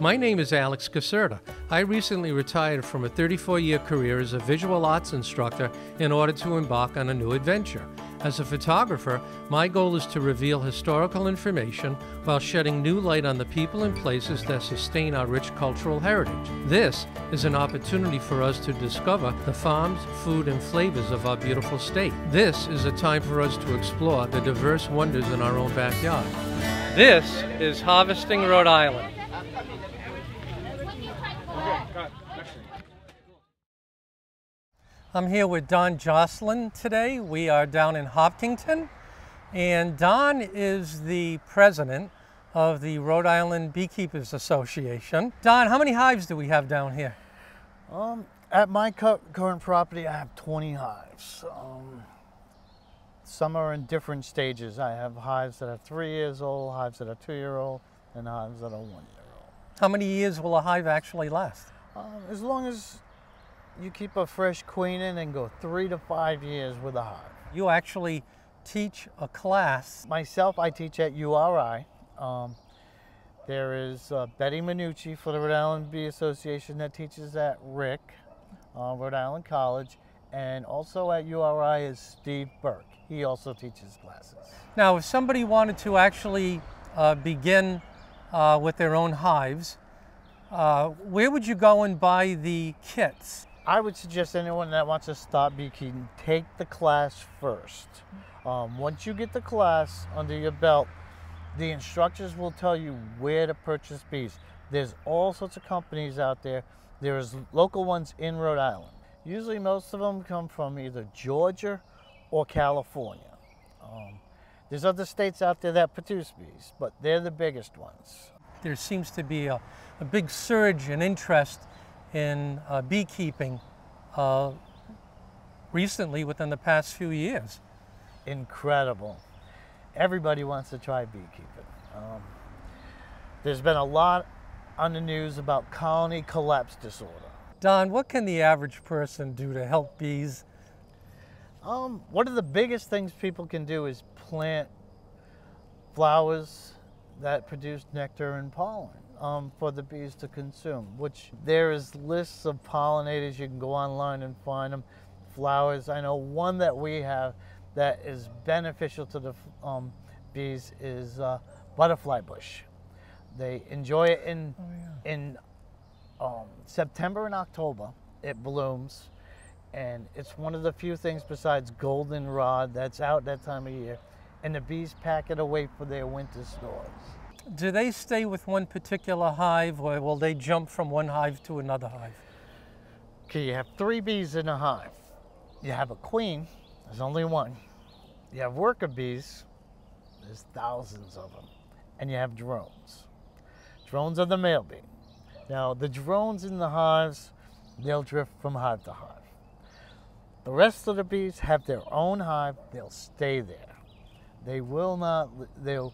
My name is Alex Caserta. I recently retired from a 34 year career as a visual arts instructor in order to embark on a new adventure. As a photographer, my goal is to reveal historical information while shedding new light on the people and places that sustain our rich cultural heritage. This is an opportunity for us to discover the farms, food, and flavors of our beautiful state. This is a time for us to explore the diverse wonders in our own backyard. This is Harvesting Rhode Island. I'm here with Don Joslin today. We are down in Hopkinton, and Don is the president of the Rhode Island Beekeepers Association. Don, how many hives do we have down here? Um, at my current property, I have 20 hives. Um, some are in different stages. I have hives that are three years old, hives that are two year old, and hives that are one year old. How many years will a hive actually last? Um, as long as you keep a fresh queen in and go three to five years with a hive. You actually teach a class. Myself, I teach at URI. Um, there is uh, Betty Minucci for the Rhode Island Bee Association that teaches at RIC, uh, Rhode Island College, and also at URI is Steve Burke. He also teaches classes. Now, if somebody wanted to actually uh, begin uh, with their own hives, uh, where would you go and buy the kits? I would suggest anyone that wants to start beekeeping, take the class first. Um, once you get the class under your belt, the instructors will tell you where to purchase bees. There's all sorts of companies out there. There's local ones in Rhode Island. Usually most of them come from either Georgia or California. Um, there's other states out there that produce bees, but they're the biggest ones. There seems to be a, a big surge in interest in uh, beekeeping uh, recently within the past few years. Incredible. Everybody wants to try beekeeping. Um, there's been a lot on the news about colony collapse disorder. Don, what can the average person do to help bees? Um, one of the biggest things people can do is plant flowers that produce nectar and pollen um, for the bees to consume, which there is lists of pollinators. You can go online and find them. Flowers. I know one that we have that is beneficial to the um, bees is uh, butterfly bush. They enjoy it in oh, yeah. in um, September and October. It blooms, and it's one of the few things besides goldenrod that's out that time of year. And the bees pack it away for their winter stores do they stay with one particular hive or will they jump from one hive to another hive? Okay, you have three bees in a hive. You have a queen, there's only one. You have worker bees, there's thousands of them. And you have drones. Drones are the male bee. Now, the drones in the hives, they'll drift from hive to hive. The rest of the bees have their own hive, they'll stay there. They will not, they'll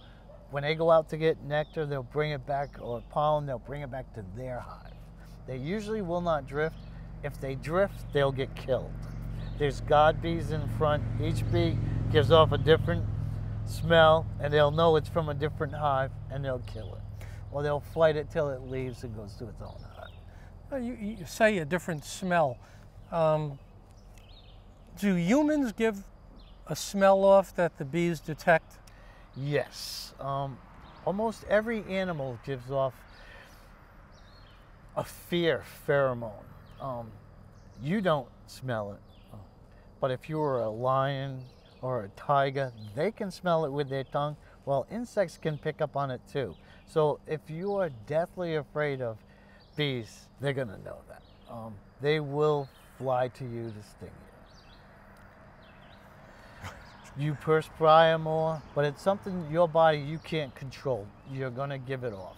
when they go out to get nectar, they'll bring it back, or pollen, they'll bring it back to their hive. They usually will not drift. If they drift, they'll get killed. There's guard bees in front. Each bee gives off a different smell, and they'll know it's from a different hive, and they'll kill it. Or they'll fight it till it leaves and goes to its own hive. You, you say a different smell. Um, do humans give a smell off that the bees detect? Yes. Um, almost every animal gives off a fear pheromone. Um, you don't smell it, but if you were a lion or a tiger, they can smell it with their tongue. Well, insects can pick up on it too. So if you are deathly afraid of bees, they're going to know that. Um, they will fly to you to sting you you perspire more, but it's something your body you can't control. You're going to give it off.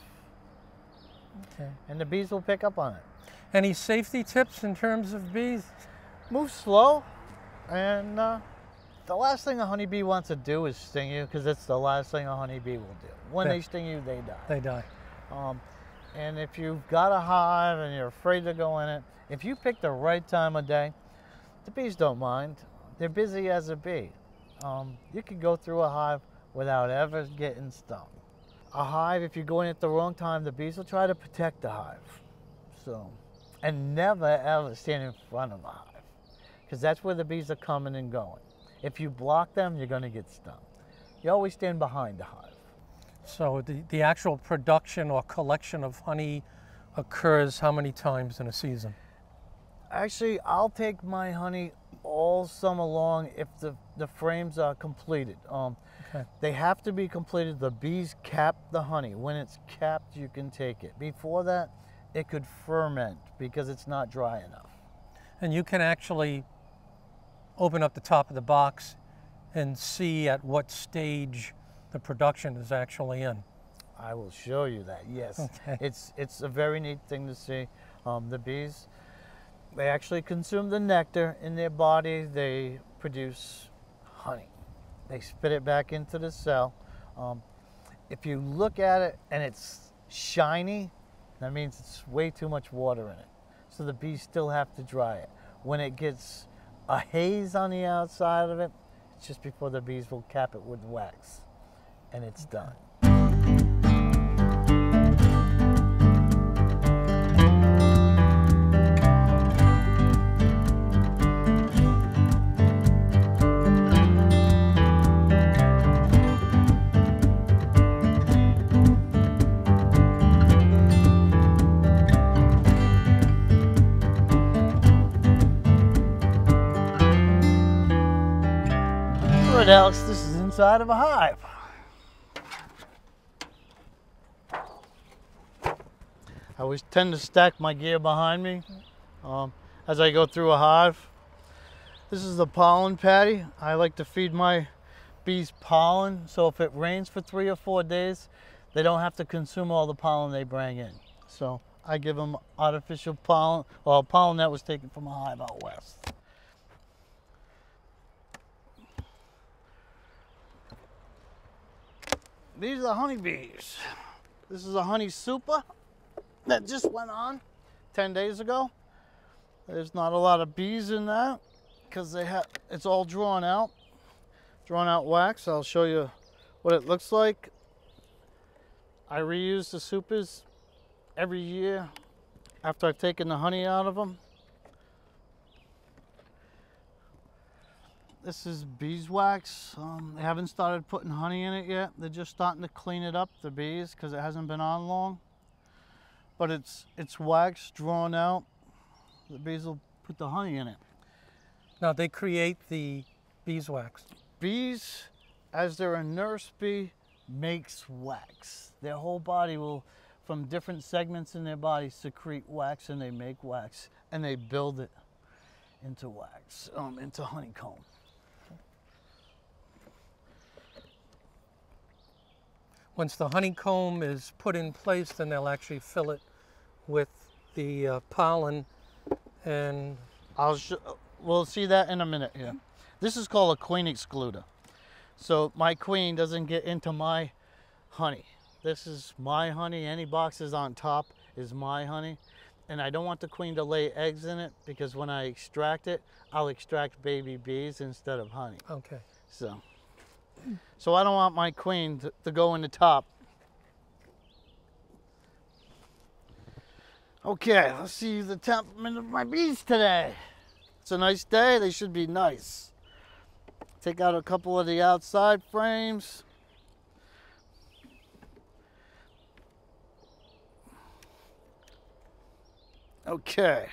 Okay. And the bees will pick up on it. Any safety tips in terms of bees? Move slow, and uh, the last thing a honeybee wants to do is sting you because it's the last thing a honeybee will do. When they sting you, they die. They die. Um, and if you've got a hive and you're afraid to go in it, if you pick the right time of day, the bees don't mind. They're busy as a bee um, you can go through a hive without ever getting stung. a hive, if you're going at the wrong time, the bees will try to protect the hive. So, and never ever stand in front of a hive because that's where the bees are coming and going. If you block them, you're going to get stung. You always stand behind the hive. So the, the actual production or collection of honey occurs how many times in a season? Actually, I'll take my honey all summer long if the, the frames are completed. Um, Okay. They have to be completed. The bees cap the honey. When it's capped, you can take it. Before that, it could ferment because it's not dry enough. And you can actually open up the top of the box and see at what stage the production is actually in. I will show you that. Yes, Okay. it's it's a very neat thing to see. Um, the bees, they actually consume the nectar in their body. They produce honey. They spit it back into the cell. Um, if you look at it and it's shiny, that means it's way too much water in it. So the bees still have to dry it. When it gets a haze on the outside of it, it's just before the bees will cap it with wax, and it's done. Right, Alex, this is inside of a hive. I always tend to stack my gear behind me um, as I go through a hive. This is the pollen patty. I like to feed my bees pollen, so if it rains for three or four days, they don't have to consume all the pollen they bring in. So I give them artificial pollen, well, pollen that was taken from a hive out west. These are the honeybees. This is a honey super that just went on 10 days ago. There's not a lot of bees in that because they have it's all drawn out. Drawn out wax. I'll show you what it looks like. I reuse the supers every year after I've taken the honey out of them. This is beeswax. Um, they haven't started putting honey in it yet. They're just starting to clean it up, the bees, because it hasn't been on long. But it's it's wax drawn out. The bees will put the honey in it. Now they create the beeswax. Bees, as they're a nurse bee, makes wax. Their whole body will, from different segments in their body, secrete wax, and they make wax, and they build it into wax, um, into honeycomb. Once the honeycomb is put in place, then they'll actually fill it with the uh, pollen and I'll we'll see that in a minute here. This is called a queen excluder. So my queen doesn't get into my honey. This is my honey. Any boxes on top is my honey. And I don't want the queen to lay eggs in it because when I extract it, I'll extract baby bees instead of honey. okay. So, so I don't want my queen to, to go in the top. Okay, let's see the temperament of my bees today. It's a nice day. They should be nice. Take out a couple of the outside frames. Okay.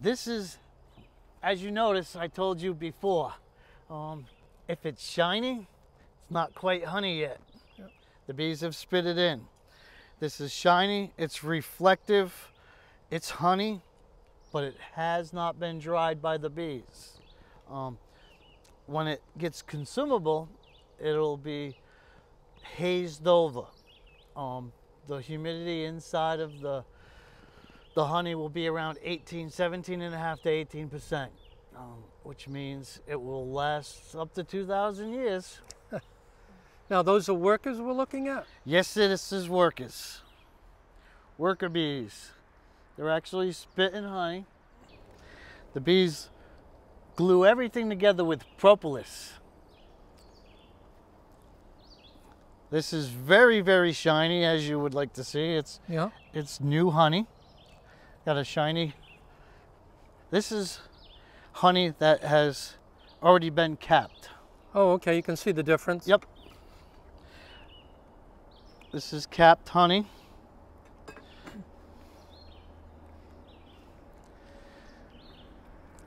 This is as you notice, I told you before, um, if it's shiny, it's not quite honey yet. The bees have spit it in. This is shiny, it's reflective, it's honey, but it has not been dried by the bees. Um, when it gets consumable, it'll be hazed over. Um, the humidity inside of the the honey will be around 18, 17 and a half to 18 percent, um, which means it will last up to 2,000 years. Now those are workers we're looking at? Yes, this is workers, worker bees. They're actually spitting honey. The bees glue everything together with propolis. This is very, very shiny, as you would like to see. It's Yeah. it's new honey. Got a shiny. This is honey that has already been capped. Oh, okay. You can see the difference. Yep. This is capped honey.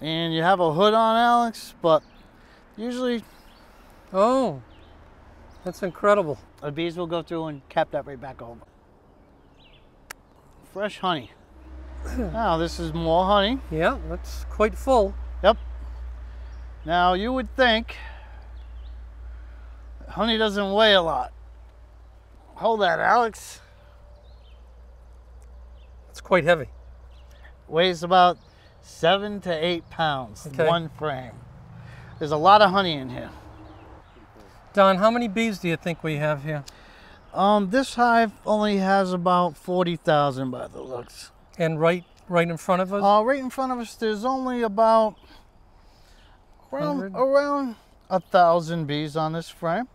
And you have a hood on, Alex, but usually Oh, that's incredible. the bees will go through and cap that right back over. Fresh honey. now this is more honey. Yeah, that's quite full. Yep. Now you would think honey doesn't weigh a lot. Hold that, Alex. It's quite heavy. Weighs about seven to eight pounds, Okay. one frame. There's a lot of honey in here. Don, how many bees do you think we have here? Um, this hive only has about 40,000 by the looks. And right, right in front of us. Uh, right in front of us, there's only about around, around a thousand bees on this frame.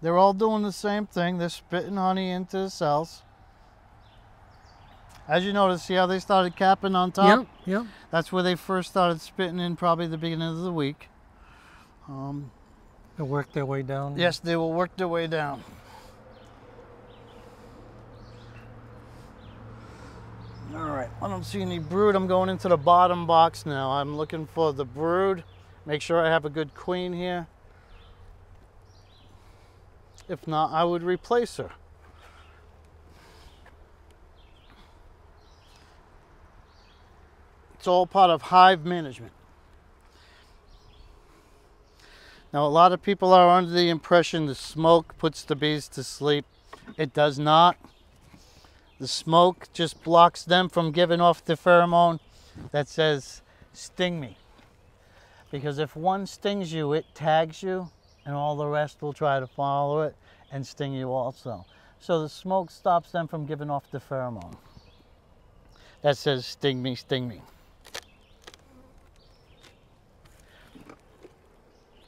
They're all doing the same thing. They're spitting honey into the cells. As you notice, see how they started capping on top? yeah, yeah. That's where they first started spitting in, probably the beginning of the week. Um, They work their way down. yes, they will work their way down. All right, I don't see any brood. I'm going into the bottom box now. I'm looking for the brood. Make sure I have a good queen here. If not, I would replace her. It's all part of hive management. Now, a lot of people are under the impression the smoke puts the bees to sleep. It does not. The smoke just blocks them from giving off the pheromone that says, sting me. Because if one stings you, it tags you, and all the rest will try to follow it and sting you also. So the smoke stops them from giving off the pheromone that says, sting me, sting me.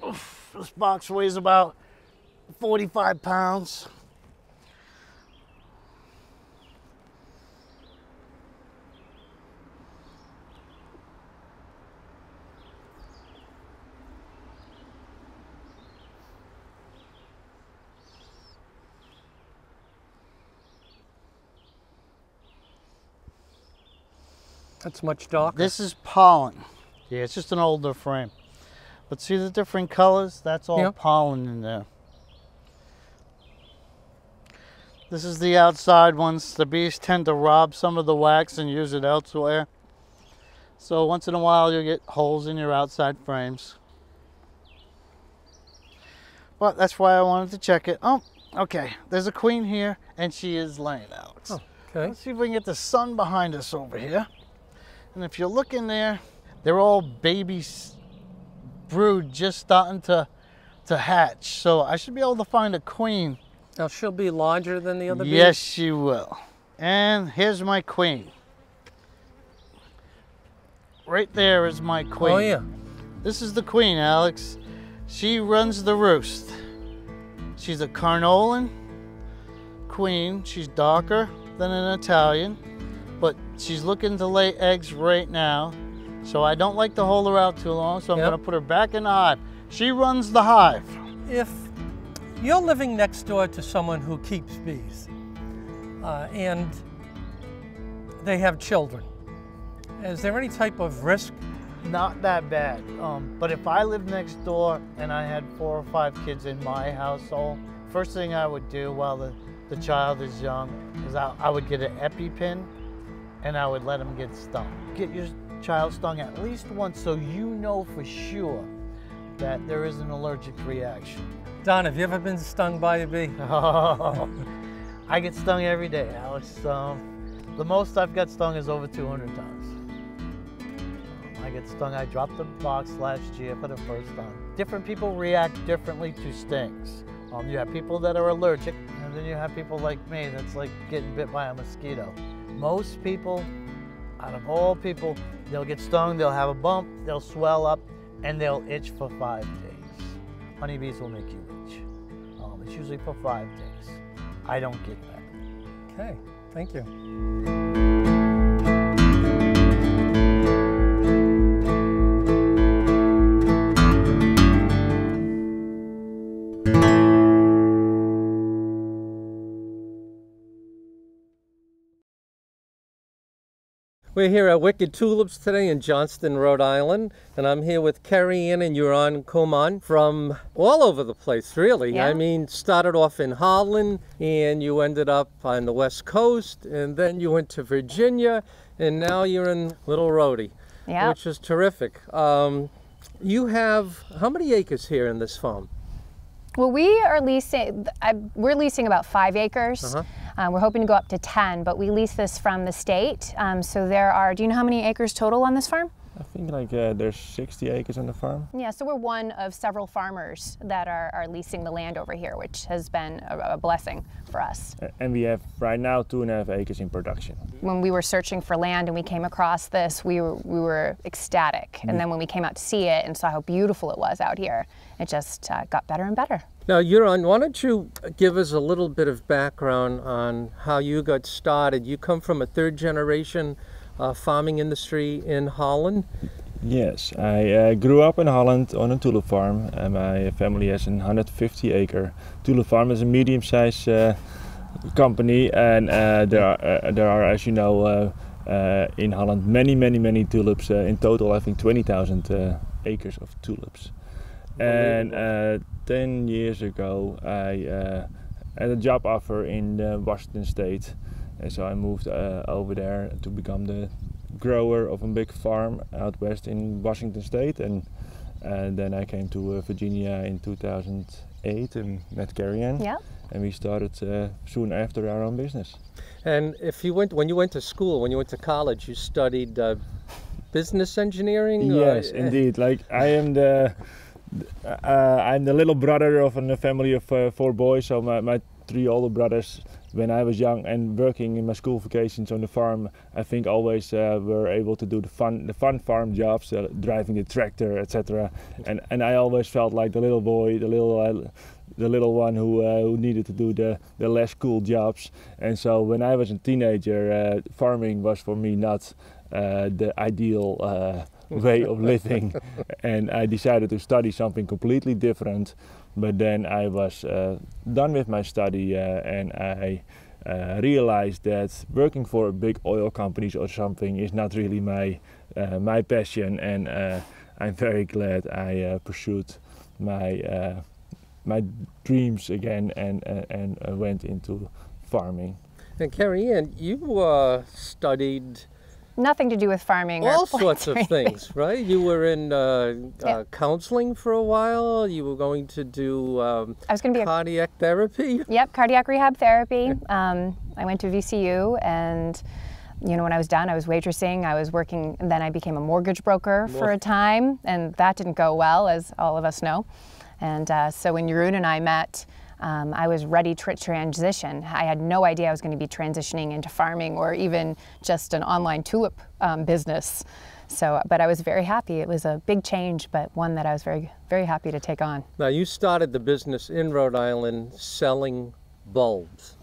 Oof, this box weighs about 45 pounds. That's much darker. This is pollen. Yeah, it's just an older frame. But see the different colors? That's all pollen in there. This is the outside ones. The bees tend to rob some of the wax and use it elsewhere. So once in a while you'll get holes in your outside frames. But that's why I wanted to check it. Oh, okay. There's a queen here and she is laying out. Oh, okay. Let's see if we can get the sun behind us over here. And if you look in there, they're all baby brood just starting to to hatch. So I should be able to find a queen. Now she'll be larger than the other bees. Yes, she will. And here's my queen. Right there is my oh, queen. Oh yeah. This is the queen, Alex. She runs the roost. She's a Carniolan queen. She's darker than an Italian, but she's looking to lay eggs right now. So I don't like to hold her out too long, so I'm Yep. going to put her back in the hive. She runs the hive. If you're living next door to someone who keeps bees, uh, and they have children, is there any type of risk? Not that bad. Um, but if I lived next door and I had four or five kids in my household, first thing I would do while the, the child is young is I, I would get an EpiPen and I would let them get stung. Get your child stung at least once so you know for sure that there is an allergic reaction. Don, have you ever been stung by a bee? Oh, I get stung every day, Alex. Um, the most I've got stung is over 200 times. I get stung. I dropped the box last year for the first time. Different people react differently to stings. Um, you have people that are allergic, and then you have people like me that's like getting bit by a mosquito. Most people, out of all people, they'll get stung, they'll have a bump, they'll swell up, and they'll itch for five days. Honeybees will make you itch. Um, It's usually for five days. I don't get that. Okay, thank you. We're here at Wicked Tulips today in Johnston, Rhode Island, and I'm here with Carrie Ann and Jeroen Koeman from all over the place, really. Yeah. I mean, started off in Holland, and you ended up on the West Coast, and then you went to Virginia, and now you're in Little Rhodey, Yeah. which is terrific. Um, you have how many acres here in this farm? Well, we are leasing. We're leasing about five acres. Uh-huh. Um, we're hoping to go up to ten, but we lease this from the state. Um, so there are. Do you know how many acres total on this farm? I think like uh, there's 60 acres on the farm. Yeah, so we're one of several farmers that are, are leasing the land over here, which has been a, a blessing for us. And we have right now two and a half acres in production. When we were searching for land and we came across this, we were, we were ecstatic. And then when we came out to see it and saw how beautiful it was out here, it just uh, got better and better. Now, Jeroen, why don't you give us a little bit of background on how you got started? You come from a third generation uh, farming industry in Holland. Yes, I uh, grew up in Holland on a tulip farm. And my family has a 150 acre tulip farm. It's a medium sized uh, company, and uh, there are uh, there are, as you know, uh, in Holland many many many tulips. In total, I think 20,000 uh, acres of tulips. And uh, 10 years ago, I uh, had a job offer in uh, Washington State, and so I moved uh, over there to become the grower of a big farm out west in Washington State, and and then I came to uh, Virginia in 2008 and met Carrie Ann, Yeah. and we started uh, soon after our own business. And if you went, when you went to school, when you went to college, you studied uh, business engineering? or- Yes, indeed. Like I am the uh, I'm the little brother of a family of uh, four boys. So my, my three older brothers, when I was young and working in my school vacations on the farm, I think always uh, were able to do the fun the fun farm jobs, uh, driving the tractor, etc. And and I always felt like the little boy, the little. Uh, the little one who uh, who needed to do the, the less cool jobs, and so when I was a teenager, farming was for me not the ideal way of living, and I decided to study something completely different. But then I was uh, done with my study, uh, and I uh, realized that working for big oil companies or something is not really my uh, my passion, and uh, I'm very glad I uh, pursued my uh, my dreams again and and, and uh, went into farming. And Carrie Ann, you uh, studied Nothing to do with farming. or all sorts or of things, right? You were in uh, Yeah. uh, counseling for a while. You were going to do um, I was going to be a cardiac therapy. Yep, cardiac rehab therapy. Um, I went to VCU, and you know, when I was done, I was waitressing. I was working, and then I became a mortgage broker for a time, and that didn't go well, as all of us know. And uh, so when Jeroen and I met, um, I was ready to transition. I had no idea I was going to be transitioning into farming or even just an online tulip um, business. So, but I was very happy. It was a big change, but one that I was very, very happy to take on. Now, you started the business in Rhode Island selling bulbs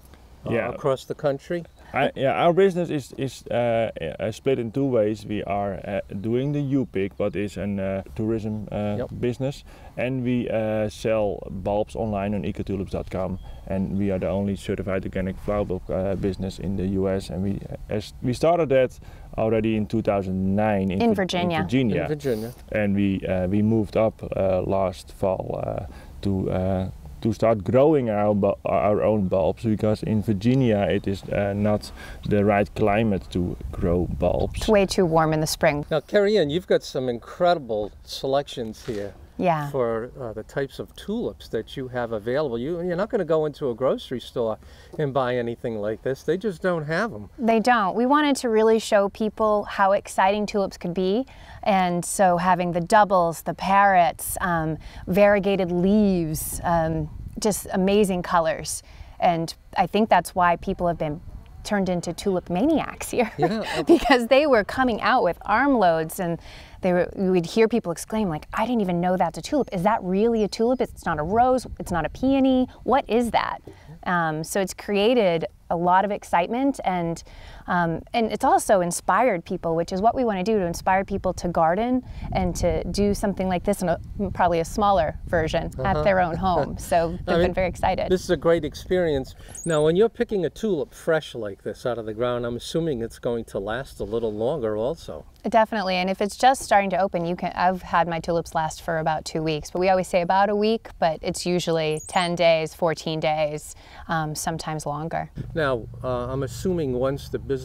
uh, across the country. I, yeah, our business is is uh, uh, split in two ways. We are uh, doing the UPIC, what is a uh, tourism uh, Yep. business, and we uh, sell bulbs online on ecotulips.com. And we are the only certified organic flower bulb uh, business in the U.S. And we as we started that already in 2009 in, In Vir- Virginia. In Virginia, Virginia. and we uh, we moved up uh, last fall uh, to uh, to start growing our our own bulbs because in Virginia it is uh, not the right climate to grow bulbs. It's way too warm in the spring. Now, Carrie Ann, you've got some incredible selections here Yeah. for uh, the types of tulips that you have available. You, you're not going to go into a grocery store and buy anything like this. They just don't have them. They don't. We wanted to really show people how exciting tulips could be. And so having the doubles, the parrots, um, variegated leaves, um, just amazing colors. And I think that's why people have been turned into tulip maniacs here Yeah. because they were coming out with armloads and they were, would hear people exclaim like, I didn't even know that's a tulip. Is that really a tulip? It's not a rose. It's not a peony. What is that? Um, so it's created a lot of excitement and um, and it's also inspired people, which is what we want to do to inspire people to garden and to do something like this in a, probably a smaller version at their own home. So they've mean, been very excited. This is a great experience. Now, when you're picking a tulip fresh like this out of the ground, I'm assuming it's going to last a little longer also. Definitely, and if it's just starting to open, you can. I've had my tulips last for about two weeks, but we always say about a week, but it's usually 10 days, 14 days, um, sometimes longer. Now, uh, I'm assuming once the business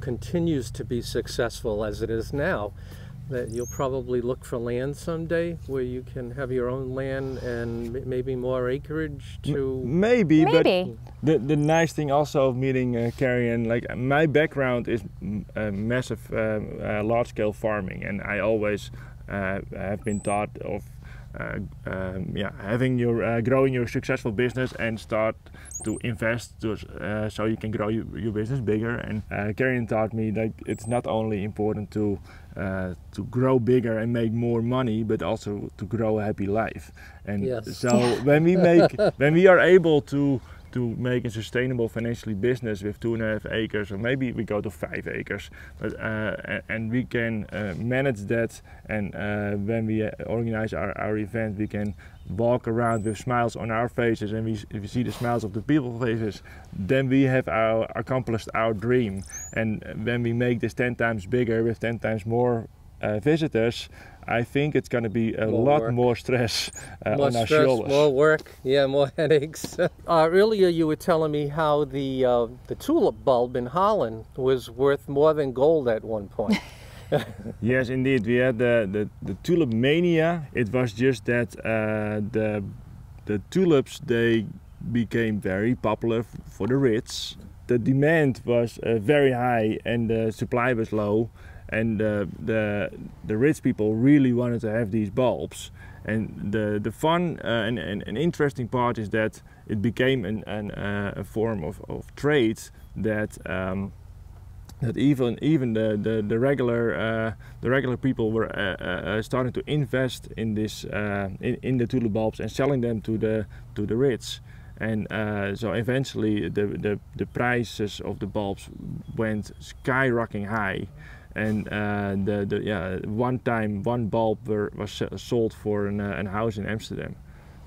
continues to be successful as it is now, that you'll probably look for land someday where you can have your own land and maybe more acreage to. Maybe, Maybe. but the, the nice thing also of meeting uh, Carrie Ann like my background is mm, uh, massive um, uh, large scale farming and I always uh, have been taught of uh, um, yeah having your uh, growing your successful business and start to invest to, uh, so you can grow your, your business bigger and uh, Karen taught me that it's not only important to uh, to grow bigger and make more money but also to grow a happy life and Yes. so when we make when we are able to to make a sustainable financially business with two and a half acres or maybe we go to five acres. But uh, and we can uh, manage that and uh, when we uh, organize our, our event we can walk around with smiles on our faces and we, if we see the smiles of the people faces then we have our accomplished our dream. And when we make this 10 times bigger with 10 times more uh, visitors I think it's going to be a More lot work. more stress uh, more on our stress, shoulders. more work, yeah, more headaches. uh, earlier, you were telling me how the uh, the tulip bulb in Holland was worth more than gold at one point. Yes, indeed. We had the, the, the tulip mania. It was just that uh, the the tulips they became very popular for the rich. The demand was uh, very high and the supply was low, and uh, the the rich people really wanted to have these bulbs. And the the fun uh, and, and, and interesting part is that it became an, an uh, a form of, of trade that. Um, that even even the the, the regular uh, the regular people were uh, uh, starting to invest in this in, in the tulip bulbs and selling them to the to the rich and so eventually the, the the prices of the bulbs went skyrocketing high and uh, the, the yeah one time one bulb were, was sold for an, uh, an house in Amsterdam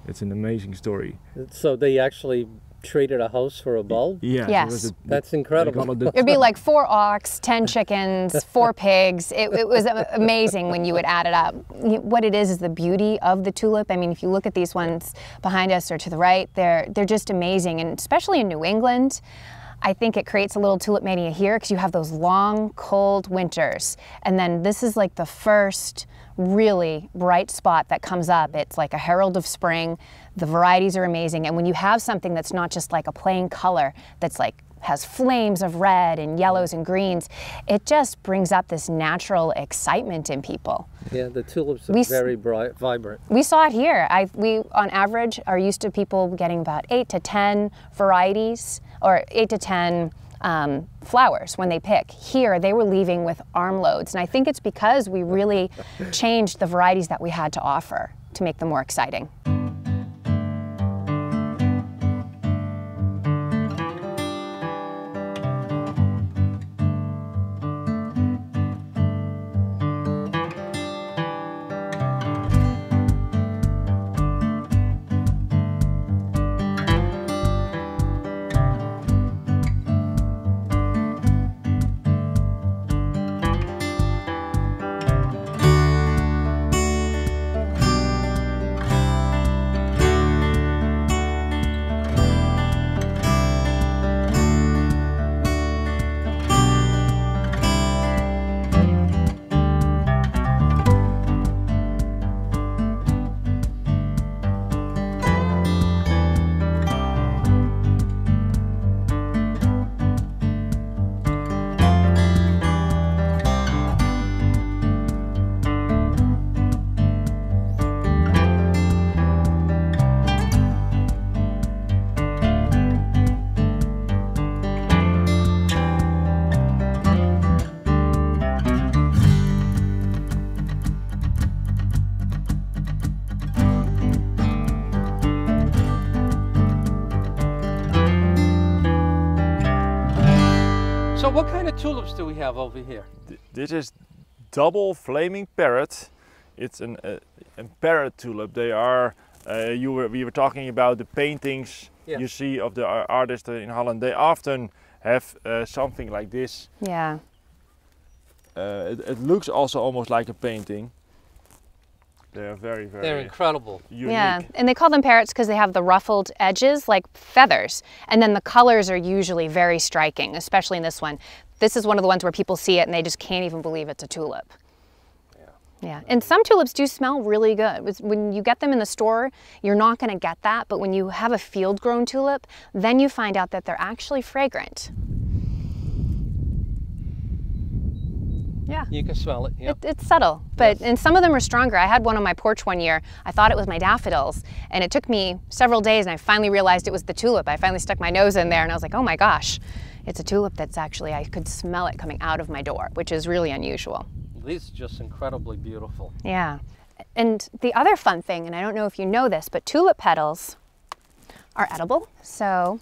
it's an amazing story so they actually traded a house for a bulb. yeah Yes. was a- That's incredible. It It'd be like four ox, 10 chickens, four pigs. It, it was amazing when you would add it up. What it is is the beauty of the tulip. I mean, if you look at these ones behind us or to the right, they're, they're just amazing. And especially in New England, I think it creates a little tulip mania here because you have those long, cold winters. And then this is like the first really bright spot that comes up. It's like a herald of spring. The varieties are amazing. And when you have something that's not just like a plain color, that's like has flames of red and yellows and greens, it just brings up this natural excitement in people. Yeah, the tulips are We very bright, vibrant. We saw it here. I, we, on average, are used to people getting about eight to 10 varieties or eight to 10 um, flowers when they pick. Here, they were leaving with armloads. And I think it's because we really changed the varieties that we had to offer to make them more exciting. What kind of tulips do we have over here? Th- This is double flaming parrot. It's an, uh, a parrot tulip. They are. Uh, you were, we were talking about the paintings Yeah. you see of the ar- artists in Holland. They often have uh, something like this. Yeah. Uh, it, it looks also almost like a painting. They are very, very They're incredible. unique. Yeah, and they call them parrots because they have the ruffled edges like feathers. And then the colors are usually very striking, especially in this one. This is one of the ones where people see it and they just can't even believe it's a tulip. Yeah, yeah. and some tulips do smell really good. When you get them in the store, you're not going to get that, but when you have a field grown tulip, then you find out that they're actually fragrant. Yeah. You can smell it. Yeah. It, it's subtle, but and some of them are stronger. I had one on my porch one year. I thought it was my daffodils, and it took me several days, and I finally realized it was the tulip. I finally stuck my nose in there, and I was like, oh my gosh, it's a tulip that's actually I could smell it coming out of my door, which is really unusual. These are just incredibly beautiful. Yeah, and the other fun thing, and I don't know if you know this, but tulip petals are edible. So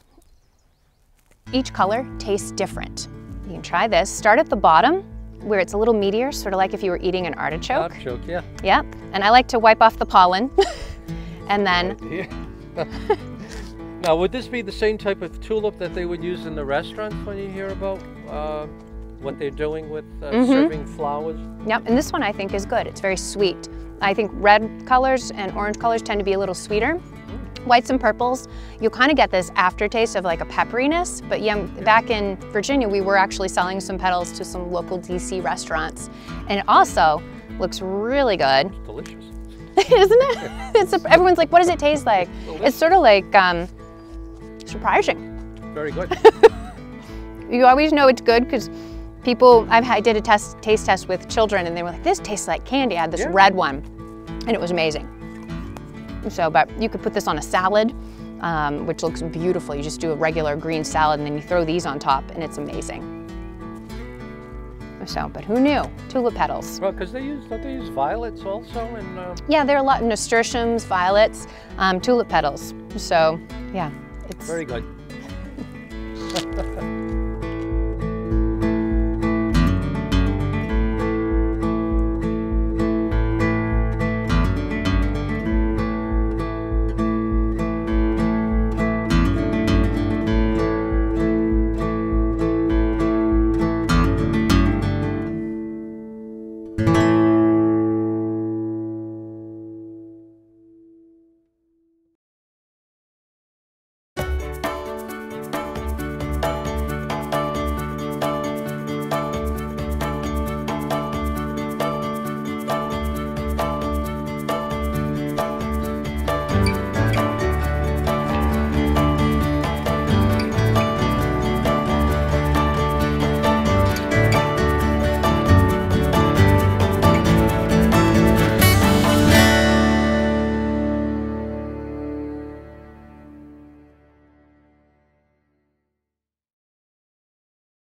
each color tastes different. You can try this. Start at the bottom. Where it's a little meatier, sort of like if you were eating an artichoke. Artichoke, yeah. Yep. And I like to wipe off the pollen. and then, now, would this be the same type of tulip that they would use in the restaurants when you hear about uh, what they're doing with uh, Mhm. serving flowers? yep. And this one I think is good. It's very sweet. I think red colors and orange colors tend to be a little sweeter. Whites and purples, you'll kind of get this aftertaste of like a pepperiness. But yeah, back in Virginia, we were actually selling some petals to some local DC restaurants. And it also looks really good. Delicious. Isn't it? It's a, everyone's like, what does it taste like? It's sort of like um, surprising. Very good. You always know it's good because people, I've, I did a test, taste test with children and they were like, this tastes like candy. I had this Yeah. red one and it was amazing. So, but you could put this on a salad, um, which looks beautiful. You just do a regular green salad and then you throw these on top and it's amazing. So, but who knew? Tulip petals. well, because they use don't they use violets also and uh, Yeah, there are a lot of nasturtiums, violets, um, tulip petals. So, yeah, it's very good.